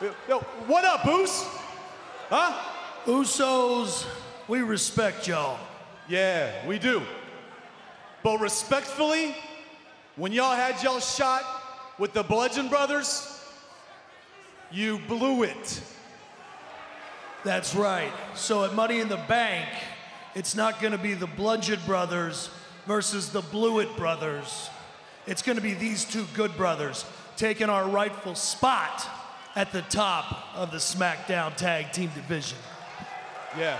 Yo, what up, Boost? Huh? Usos, we respect y'all. Yeah, we do. But respectfully, when y'all had y'all shot with the Bludgeon Brothers, you blew it. That's right. So at Money in the Bank, it's not going to be the Bludgeon Brothers versus the Blewett Brothers. It's going to be these two good brothers taking our rightful spot at the top of the SmackDown Tag Team Division. Yeah.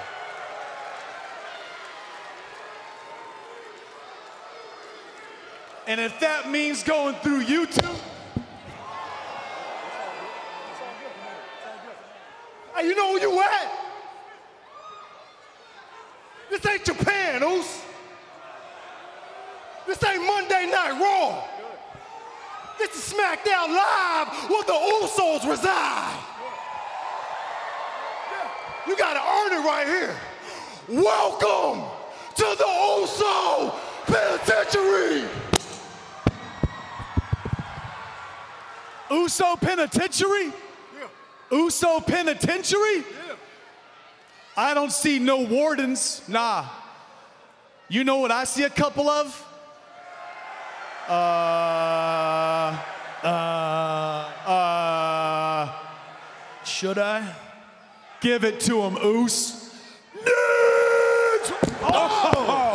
And if that means going through YouTube, hey, you know where you at? This ain't Japan, Uce. This ain't Monday Night Raw. This is SmackDown Live where the Usos reside. You gotta earn it right here. Welcome to the Uso Penitentiary. Uso Penitentiary? Yeah. Uso Penitentiary? Yeah. I don't see no wardens. Nah. You know what I see a couple of? Uh, uh, uh. Should I? Give it to him, Uce. Oh!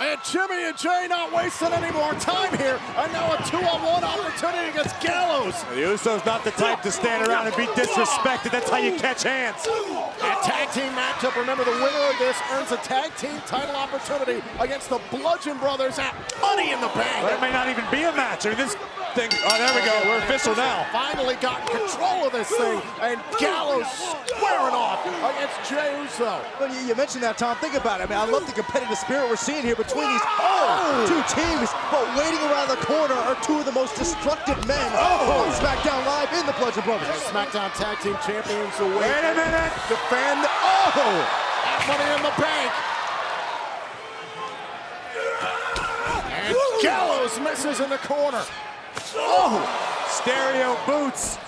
And Jimmy and Jey not wasting any more time here. And now a two-on-one opportunity against Gallows. The Usos not the type to stand around and be disrespected. That's how you catch hands. A tag team matchup. Remember, the winner of this earns a tag team title opportunity against the Bludgeon Brothers at Money in the Bank. That may not even be a match. I mean, this thing, oh, there we go. We're official now. Finally got control of this thing. And Gallows squaring off against Jey Uso. But you, you mentioned that, Tom. Think about it. I mean, I love the competitive spirit we're seeing here between these oh, two teams. But waiting around the corner are two of the most destructive men Oh. on SmackDown Live in the Bludgeon Brothers. SmackDown Tag Team Champions away. Wait a minute. Defend. Oh! At Money in the Bank. And Gallows misses in the corner. Oh! Stereo boots.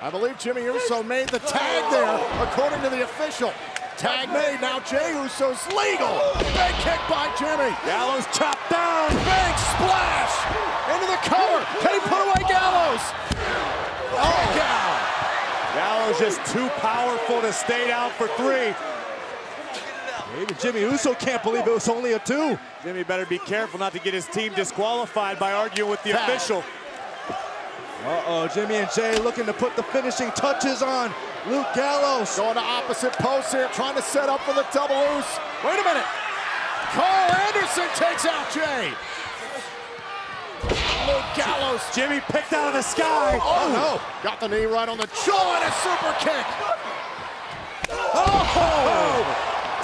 I believe Jimmy Uso made the tag oh. there, according to the official. Tag made, now Jey Uso's legal. Big kick by Jimmy. Gallows chopped down. Big splash into the cover. Can he put away Gallows? Oh, God. Gallows just too powerful to stay down for three. Even Jimmy Uso can't believe it was only a two. Jimmy better be careful not to get his team disqualified by arguing with the Tag. official. Uh-oh, Jimmy and Jey looking to put the finishing touches on Luke Gallows. Going to opposite post here, trying to set up for the double loose. Wait a minute. Karl Anderson takes out Jey. Luke Gallows. Jimmy picked out of the sky. Oh, no. Oh. Got the knee right on the jaw and a super kick. Oh!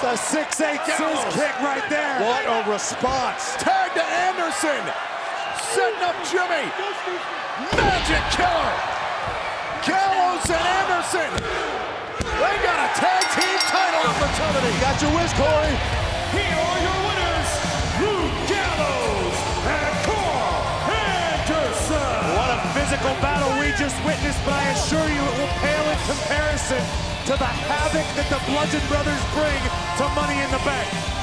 It's a 6-8 scissors kick right there. What a response. Tag to Anderson. Setting up Jimmy. Magic killer. Gallows and Anderson. They got a tag team title opportunity. Got your whiz, Corey. Here are your winners, Luke Gallows and Karl Anderson. What a physical battle we just witnessed, but I assure you it will pale in comparison to the havoc that the Bludgeon Brothers bring to Money in the Bank.